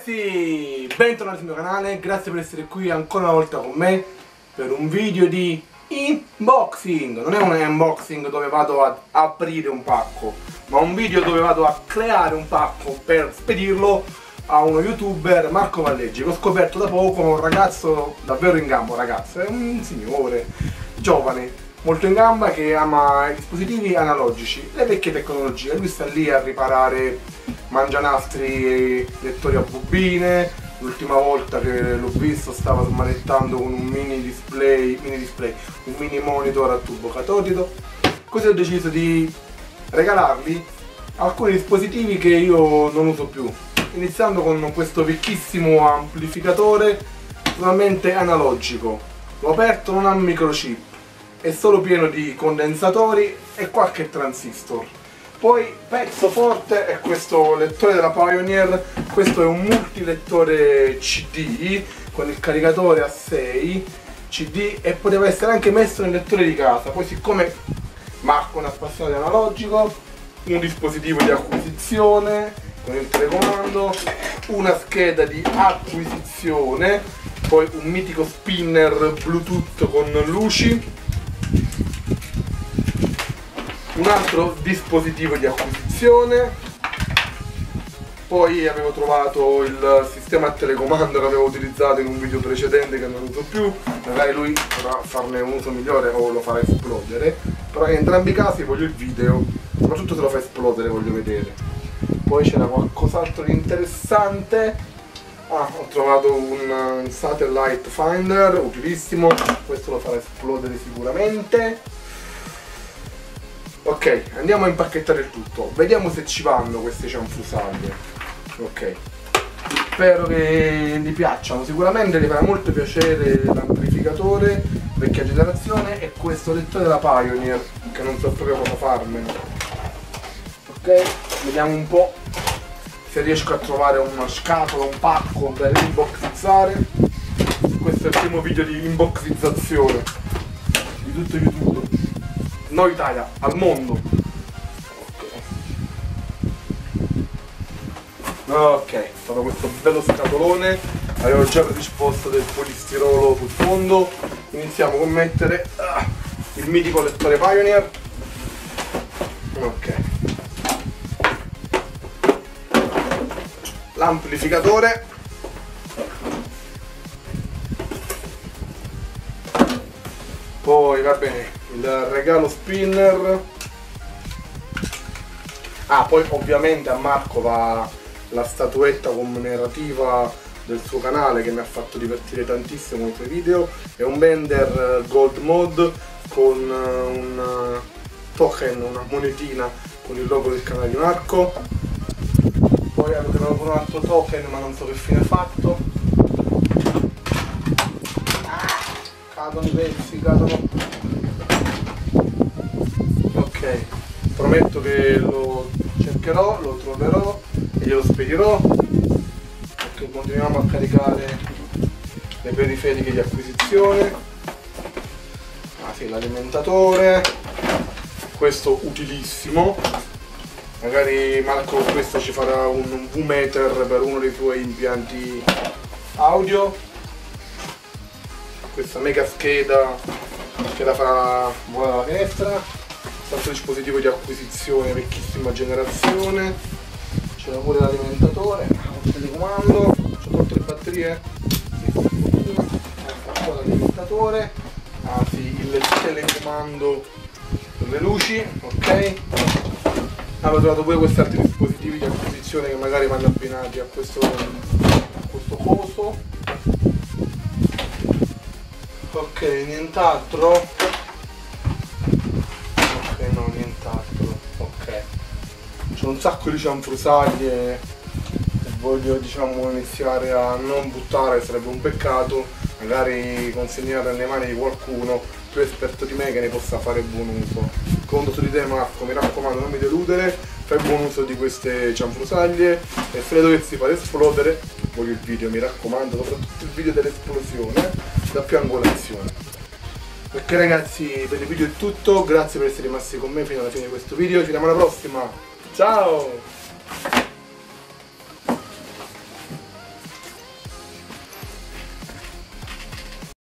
ragazzi, bentornati sul mio canale, grazie per essere qui ancora una volta con me per un video di unboxing. Non è un unboxing dove vado ad aprire un pacco, ma un video dove vado a creare un pacco per spedirlo a uno youtuber, Marco Valleggi, che ho scoperto da poco, un ragazzo davvero in gamba, ragazzo, è un signore, giovane, molto in gamba che ama i dispositivi analogici, le vecchie tecnologie, lui sta lì a riparare mangianastri lettori a bobine, l'ultima volta che l'ho visto stava smanettando con un mini display, mini display, un mini monitor a tubo catodico, così ho deciso di regalargli alcuni dispositivi che io non uso più, iniziando con questo vecchissimo amplificatore totalmente analogico, l'ho aperto, non ha microchip, è solo pieno di condensatori e qualche transistor. Poi pezzo forte è questo lettore della Pioneer, questo è un multilettore CD con il caricatore a 6 CD e poteva essere anche messo nel lettore di casa, poi siccome Marco è un appassionato analogico, un dispositivo di acquisizione con il telecomando, una scheda di acquisizione, poi un mitico spinner Bluetooth con luci un altro dispositivo di acquisizione. Poi avevo trovato il sistema a telecomando che avevo utilizzato in un video precedente che non uso più. Magari lui potrà farne un uso migliore o lo farà esplodere. Però in entrambi i casi voglio il video. Soprattutto se lo fa esplodere voglio vedere. Poi c'era qualcos'altro di interessante. Ah, ho trovato un satellite finder utilissimo. Questo lo farà esplodere sicuramente Ok, andiamo a impacchettare il tutto. Vediamo se ci vanno queste cianfrusaglie. Ok. Spero che gli piacciono. Sicuramente gli farà molto piacere l'amplificatore, vecchia generazione, e questo lettore della Pioneer, che non so proprio cosa farmene. Ok, vediamo un po' se riesco a trovare una scatola, un pacco da inboxizzare. Questo è il primo video di inboxizzazione di tutto YouTube no Italia, al mondo. Ok, fatto questo bello scatolone, avevo già predisposto del polistirolo sul fondo, iniziamo con mettere ah, il mitico lettore Pioneer. Ok. L'amplificatore. Poi va bene, il regalo spinner. Ah poi ovviamente a Marco va la statuetta commemorativa del suo canale che mi ha fatto divertire tantissimo i suoi video. È un Bender Gold Mode con un token, una monetina con il logo del canale di Marco. Poi avevo trovato un altro token ma non so che fine ha fatto ah, cadono pezzi, cadono prometto che lo cercherò, lo troverò e glielo spedirò. Ok continuiamo a caricare le periferiche di acquisizione. Ah sì l'alimentatore. Questo utilissimo. Magari Marco questo ci farà un V-meter per uno dei suoi impianti audio questa mega scheda che la farà volare la finestra altro dispositivo di acquisizione vecchissima generazione. C'è pure l'alimentatore il telecomando c'ho tolto le batterie. Ecco l'alimentatore. Sì il telecomando per le luci ok? Avevo trovato pure questi altri dispositivi di acquisizione che magari vanno abbinati a questo, ok nient'altro? C'è un sacco di cianfrusaglie e voglio diciamo iniziare a non buttare, sarebbe un peccato, magari consegnare nelle mani di qualcuno più esperto di me che ne possa fare buon uso. Conto su di te Marco, mi raccomando non mi deludere, fai buon uso di queste cianfrusaglie e se le dovessi fare esplodere, voglio il video, mi raccomando, soprattutto il video dell'esplosione, da più angolazione. Ok ragazzi, per il video è tutto, grazie per essere rimasti con me fino alla fine di questo video, ci vediamo alla prossima! Ciao!